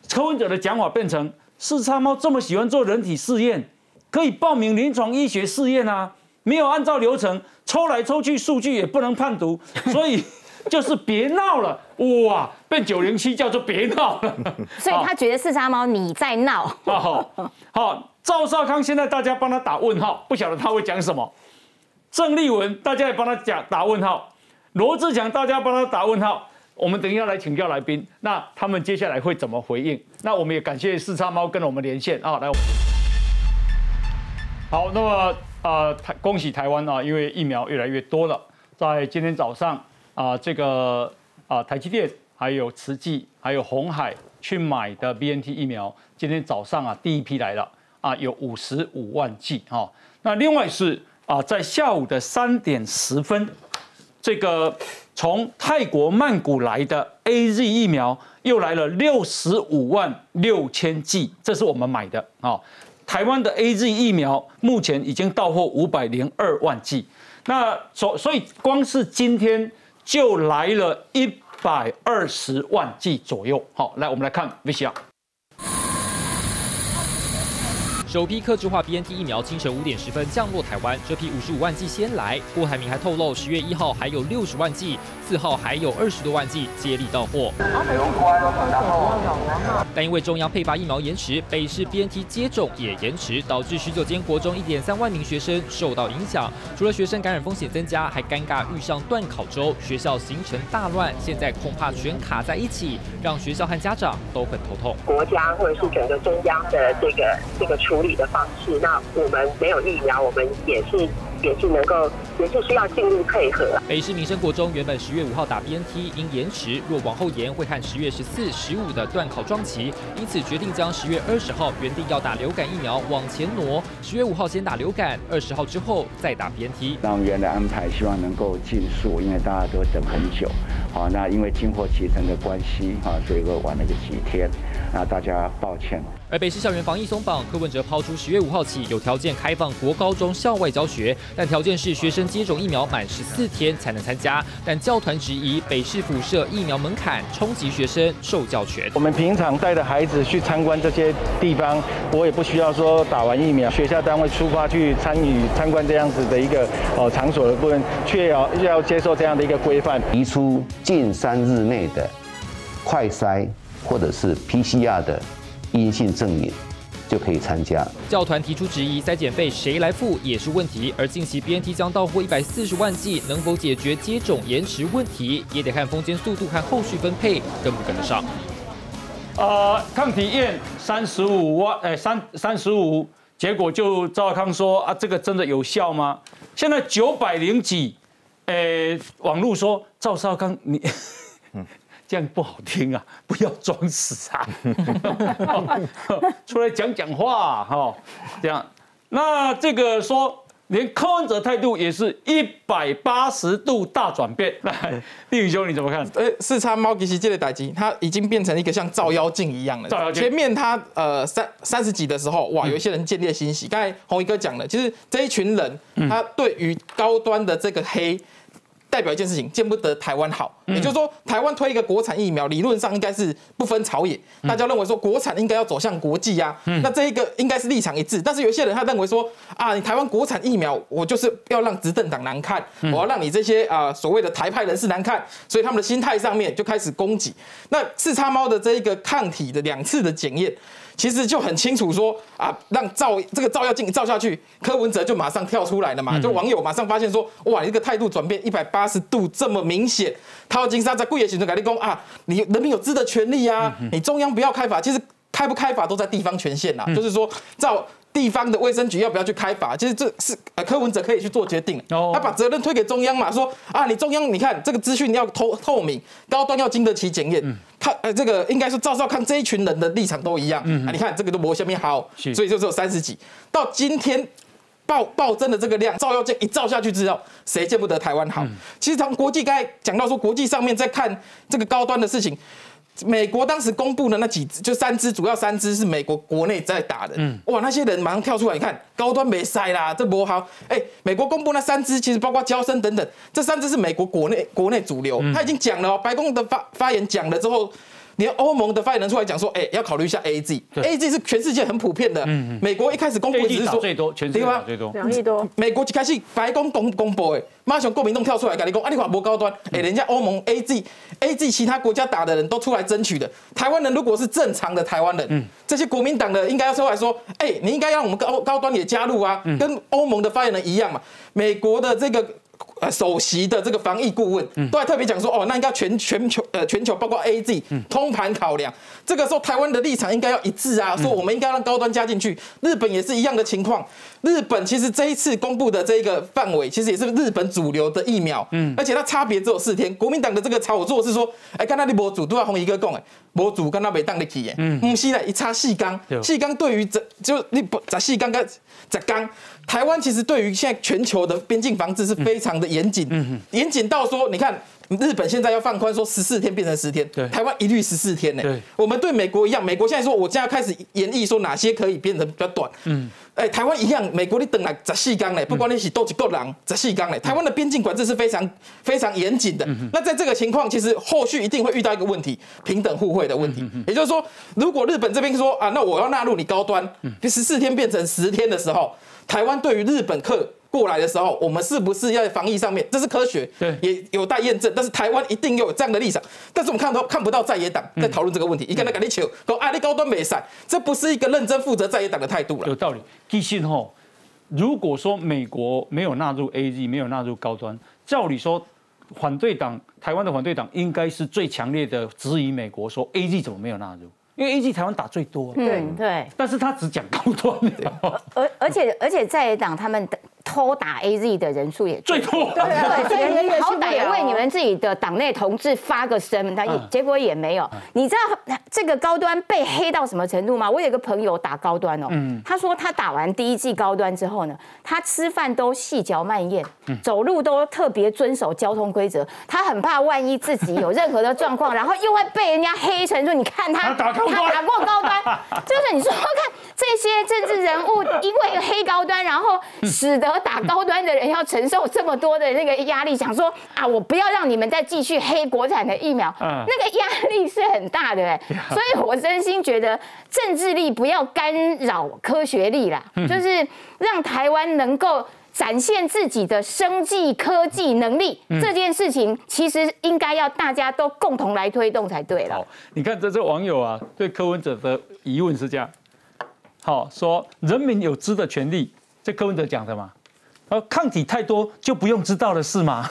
[SPEAKER 1] 抽文者的讲法变成四叉猫这么喜欢做人体试验，可以报名临床医学试验啊，没有按照流程抽来抽去，数据也不能判读，所以就是别闹了哇！被九零七叫做别闹了，
[SPEAKER 2] 所以他觉得四叉猫你在闹。
[SPEAKER 1] 好，好，赵少康现在大家帮他打问号，不晓得他会讲什么。郑丽文大家也帮他讲打问号，罗志强大家帮他打问号。我们等一下来请教来宾，那他们接下来会怎么回应？那我们也感谢四叉猫跟我们连线啊，来。好，那么啊，恭喜台湾啊，因为疫苗越来越多了，在今天早上啊，这个啊台积电还有慈济还有红海去买的 BNT 疫苗，今天早上啊第一批来了啊，有五十五万剂哈。那另外是啊，在下午的三点十分，这个。从泰国曼谷来的 A Z 疫苗又来了六十五万六千剂，这是我们买的啊。台湾的 A Z 疫苗目前已经到货五百零二万剂，那所所以光是今天就来了一百二十万剂左右。好，来我们来看 V C R
[SPEAKER 12] 首批客制化 BNT 疫苗清晨五点十分降落台湾，这批五十五万剂先来。郭台铭还透露，十月一号还有六十万剂，四号还有二十多万剂接力到货。但因为中央配发疫苗延迟，北市 BNT 接种也延迟，导致十九间国中一点三万名学生受到影响。除了学生感染风险增加，还尴尬遇上断考周，学校行程大乱。现在恐怕全卡在一起，让学校和家长都很头痛。
[SPEAKER 13] 国家或者是整个中央的这个这个处。处理的方式，那我们没有疫苗，我们也是也是能够，也是需要尽力配合。
[SPEAKER 12] 北市民生国中原本十月五号打 BNT，因延迟，若往后延会和十月十四、十五的断考撞期，因此决定将十月二十号原定要打流感疫苗往前挪，十月五号先打流感，二十号之后再打 BNT。
[SPEAKER 5] 那我们原来安排希望能够尽速，因为大家都等很久。好，那因为进货齐成的关系，啊，所以说晚了个几天，那大家抱歉。
[SPEAKER 12] 而北市校园防疫松绑，柯文哲抛出十月五号起有条件开放国高中校外教学，但条件是学生接种疫苗满十四天才能参加。但教团质疑北市辐射疫苗门槛冲击学生受教权。
[SPEAKER 14] 我们平常带着孩子去参观这些地方，我也不需要说打完疫苗，学校单位出发去参与参观这样子的一个哦场所的部分，却要要接受这样的一个规范，
[SPEAKER 15] 提出近三日内的快筛或者是 PCR 的。阴性证明就可以参加。
[SPEAKER 12] 教团提出质疑，筛检费谁来付也是问题。而近期 BNT 将到货一百四十万剂，能否解决接种延迟问题，也得看封间速度和后续分配跟不跟得上。
[SPEAKER 1] 呃，抗体验三十五万，哎，三三十五，结果就赵康说啊，这个真的有效吗？现在九百零几，哎，网络说赵少康你。这样不好听啊！不要装死啊！出来讲讲话哈！这样，那这个说，连柯文哲态度也是一百八十度大转变。来，李宇兄你怎么看？
[SPEAKER 16] 呃，四叉猫其实这个代机，它已经变成一个像照妖镜一样的。
[SPEAKER 1] 照妖镜。
[SPEAKER 16] 前面他呃三三十几的时候，哇，有一些人见猎欣喜。刚才红衣哥讲了，其实这一群人，他对于高端的这个黑。代表一件事情，见不得台湾好，也就是说，台湾推一个国产疫苗，理论上应该是不分朝野，大家认为说国产应该要走向国际呀，那这一个应该是立场一致。但是有一些人他认为说，啊，你台湾国产疫苗，我就是要让执政党难看，我要让你这些啊所谓的台派人士难看，所以他们的心态上面就开始攻击。那四叉猫的这一个抗体的两次的检验。其实就很清楚说啊，让照这个照妖镜照下去，柯文哲就马上跳出来了嘛，就网友马上发现说，哇，你这个态度转变一百八十度这么明显，他金沙在贵野行政改立功啊，你人民有知的权利啊，你中央不要开法，其实开不开法都在地方权限呐，就是说照。地方的卫生局要不要去开罚？其实这是呃柯文哲可以去做决定，他把责任推给中央嘛，说啊你中央你看这个资讯要透透明，高端要经得起检验，他呃这个应该是照照看这一群人的立场都一样，啊你看这个都磨下面好，所以就只有三十几，到今天暴暴增的这个量，照妖镜一照下去之后，谁见不得台湾好？其实从国际刚才讲到说国际上面在看这个高端的事情。美国当时公布的那几支，就三支，主要三支是美国国内在打的。嗯，哇，那些人马上跳出来，你看高端没塞啦，这不好。哎，美国公布那三支，其实包括交生等等，这三支是美国国内国内主流。他已经讲了，白宫的发发言讲了之后。连欧盟的发言人出来讲说，哎，要考虑一下 A G，A G 是全世界很普遍的。美国一开始公布只是说
[SPEAKER 1] 最多，全世界最多
[SPEAKER 9] 两亿多。
[SPEAKER 16] 美国一开始白宫公公布，哎，马上国民党跳出来跟你讲，啊，你看不高端，哎，人家欧盟 A G A G 其他国家打的人都出来争取的。台湾人如果是正常的台湾人，这些国民党的应该要出来说，哎，你应该让我们高高端也加入啊，跟欧盟的发言人一样嘛。美国的这个。呃，首席的这个防疫顾问都还特别讲说，哦，那应该全全球呃全球包括 A Z 通盘考量，这个时候台湾的立场应该要一致啊，说我们应该让高端加进去。日本也是一样的情况，日本其实这一次公布的这个范围，其实也是日本主流的疫苗，嗯，而且它差别只有四天。国民党的这个炒作是说，哎，刚才你博主都要红一个讲，哎，博主跟他没当得起，嗯，唔是的，一插细钢，细钢对于这就你不在细钢跟在钢，台湾其实对于现在全球的边境防治是非常的。严谨，严谨到说，你看日本现在要放宽，说十四天变成十天，对，台湾一律十四天呢。对，我们对美国一样，美国现在说，我现在开始演绎说哪些可以变成比较短，嗯。哎，台湾一样，美国你等来十四缸嘞，不管你是多几个人，十四缸嘞。台湾的边境管制是非常非常严谨的。那在这个情况，其实后续一定会遇到一个问题，平等互惠的问题。也就是说，如果日本这边说啊，那我要纳入你高端，十四天变成十天的时候，台湾对于日本客。过来的时候，我们是不是要在防疫上面？这是科学，对，也有待验证。但是台湾一定有这样的立场。但是我们看到看不到在野党在讨论这个问题，一个人赶紧求，说爱你高端美赛，这不是一个认真负责在野党的态度了。
[SPEAKER 1] 有道理。其实吼，如果说美国没有纳入 A G，没有纳入高端，照理说，反对党台湾的反对党应该是最强烈的质疑美国，说 A G 怎么没有纳入？因为 A G 台湾打最多，
[SPEAKER 2] 对。对，
[SPEAKER 1] 但是他只讲高端的，
[SPEAKER 2] 而而且而且在野党他们偷打 A Z 的人数也
[SPEAKER 1] 最多，
[SPEAKER 2] 对对对，好歹自己的党内同志发个声，但结果也没有。你知道这个高端被黑到什么程度吗？我有个朋友打高端哦，他说他打完第一季高端之后呢，他吃饭都细嚼慢咽，走路都特别遵守交通规则，他很怕万一自己有任何的状况，然后又会被人家黑成说你看他。他打过高端，就是你说看这些政治人物因为黑高端，然后使得打高端的人要承受这么多的那个压力，想说啊，我不要让你们再继续黑国产的疫苗，那个压力是很大的哎，所以我真心觉得政治力不要干扰科学力啦，就是让台湾能够。展现自己的生计科技能力这件事情，其实应该要大家都共同来推动才对了。好，
[SPEAKER 1] 你看这这网友啊，对柯文哲的疑问是这样：好，说人民有知的权利，这柯文哲讲的嘛？而，抗体太多就不用知道了是吗？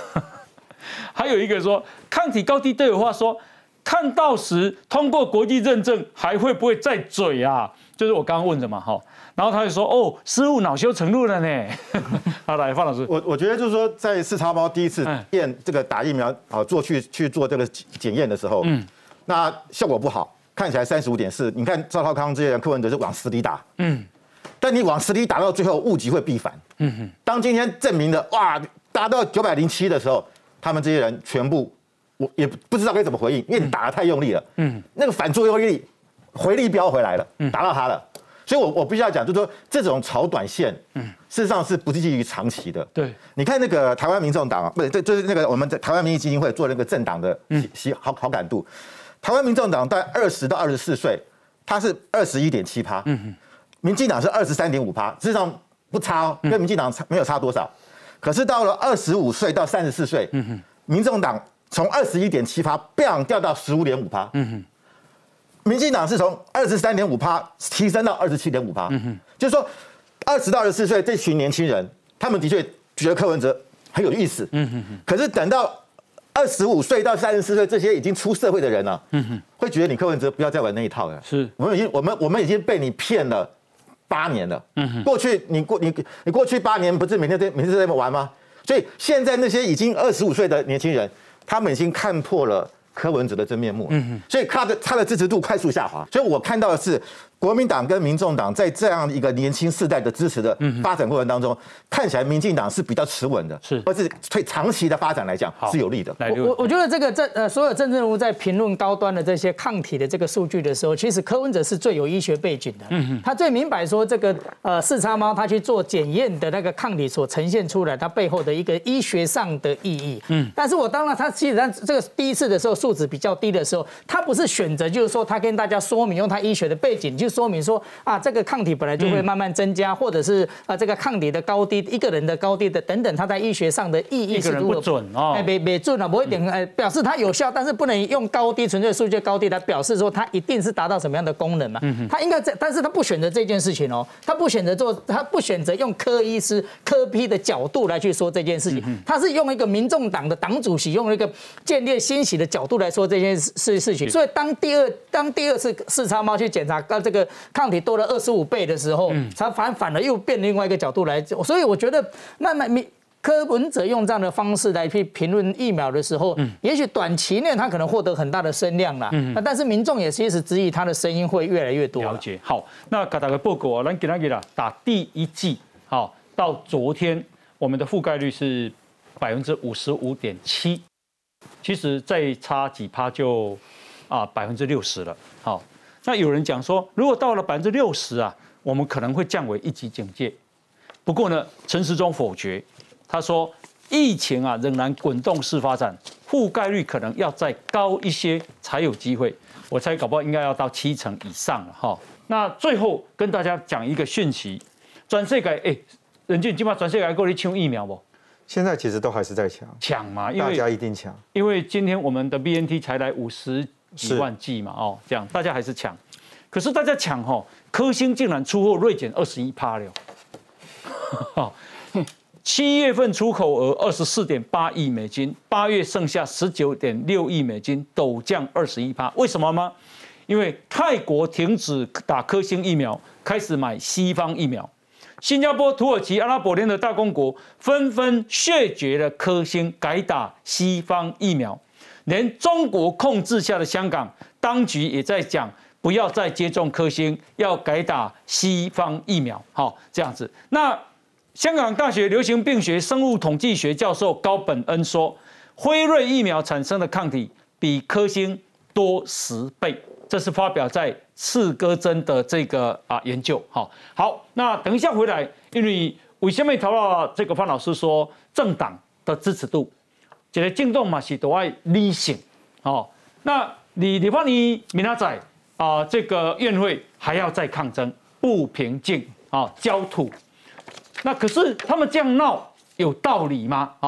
[SPEAKER 1] 还有一个说抗体高低都有话说，看到时通过国际认证还会不会再嘴啊？就是我刚刚问的嘛，哈。然后他就说：“哦，失误恼羞成怒了呢。”好，来，范老师，
[SPEAKER 8] 我我觉得就是说，在四叉猫第一次验这个打疫苗啊，做去去做这个检验的时候，嗯，那效果不好，看起来三十五点四。你看赵浩康这些人，柯文哲是往死里打，嗯，但你往死里打到最后，物极会必反，嗯哼。当今天证明的哇，达到九百零七的时候，他们这些人全部我也不知道该怎么回应，因为你打的太用力了，嗯，那个反作用力回力飙回来了，打到他了。所以，我我必须要讲，就是说，这种炒短线，嗯，事实上是不是基于长期的？
[SPEAKER 1] 对，
[SPEAKER 8] 你看那个台湾民众党啊，不是，这就是那个我们在台湾民意基金会做那个政党的喜好好感度，台湾民众党在二十到二十四岁，他是二十一点七趴，嗯哼，民进党是二十三点五趴，事实上不差哦，跟民进党差没有差多少，可是到了二十五岁到三十四岁，嗯哼，民众党从二十一点七趴，bang 掉到十五点五趴，嗯哼。民进党是从二十三点五趴提升到二十七点五趴，就是说，二十到二十四岁这群年轻人，他们的确觉得柯文哲很有意思。嗯哼哼。可是等到二十五岁到三十四岁这些已经出社会的人了，嗯哼，会觉得你柯文哲不要再玩那一套了。
[SPEAKER 1] 是，
[SPEAKER 8] 我们已经我们我们已经被你骗了八年了。嗯。过去你过你你过去八年不是每天在每天在玩吗？所以现在那些已经二十五岁的年轻人，他们已经看破了。柯文哲的真面目，嗯所以他的他的支持度快速下滑，所以我看到的是。国民党跟民众党在这样一个年轻世代的支持的发展过程当中，看起来民进党是比较持稳的，
[SPEAKER 1] 是，
[SPEAKER 8] 而是对长期的发展来讲是有利的。
[SPEAKER 7] 我我觉得这个政呃所有政治人物在评论高端的这些抗体的这个数据的时候，其实柯文哲是最有医学背景的，嗯他最明白说这个呃四叉猫他去做检验的那个抗体所呈现出来它背后的一个医学上的意义，嗯，但是我当然他其实上这个第一次的时候数值比较低的时候，他不是选择就是说他跟大家说明用他医学的背景就。说明说啊，这个抗体本来就会慢慢增加，或者是啊，这个抗体的高低，一个人的高低的等等，它在医学上的意义是
[SPEAKER 1] 不准哦，
[SPEAKER 7] 哎，没没准啊，不会点哎，表示它有效，但是不能用高低纯粹数据高低来表示说它一定是达到什么样的功能嘛？嗯它应该在，但是它不选择这件事情哦，它不选择做，它不选择用科医师科批的角度来去说这件事情，它是用一个民众党的党主席用一个建立欣喜的角度来说这件事事情，所以当第二当第二次视察猫去检查到这个。抗体多了二十五倍的时候，才反反而又变另外一个角度来，所以我觉得慢慢民柯文哲用这样的方式来去评论疫苗的时候，嗯。也许短期内他可能获得很大的声量了，那但是民众也其实质疑他的声音会越来越多。
[SPEAKER 1] 了解。好，那给大家报告啊，咱给他给他打第一剂，好到昨天我们的覆盖率是百分之五十五点七，其实再差几趴就啊百分之六十了。好，那有人讲说，如果到了百分之六十啊，我们可能会降为一级警戒。不过呢，陈时中否决，他说疫情啊仍然滚动式发展，覆盖率可能要再高一些才有机会。我猜搞不好应该要到七成以上了哈。那最后跟大家讲一个讯息，转世改哎，任俊，今晚转世改过来抢疫苗不？
[SPEAKER 10] 现在其实都还是在抢
[SPEAKER 1] 抢嘛，
[SPEAKER 10] 大家一定抢。
[SPEAKER 1] 因为今天我们的 BNT 才来五十几万剂嘛，哦，这样大家还是抢。可是大家抢哈，科兴竟然出货锐减二十一趴了。七月份出口额二十四点八亿美金，八月剩下十九点六亿美金，陡降二十一趴。为什么吗？因为泰国停止打科兴疫苗，开始买西方疫苗。新加坡、土耳其、阿拉伯联合大公国纷纷谢绝了科兴，改打西方疫苗。连中国控制下的香港当局也在讲，不要再接种科兴，要改打西方疫苗。好，这样子。那香港大学流行病学生物统计学教授高本恩说，辉瑞疫苗产生的抗体比科兴多十倍。这是发表在刺哥针的这个啊研究。好，好，那等一下回来，因为为什么讨到这个范老师说政党的支持度，这个进动嘛是都爱理性。哦，那你你放你明仔载啊这个宴会还要再抗争，不平静啊焦土。那可是他们这样闹有道理吗？啊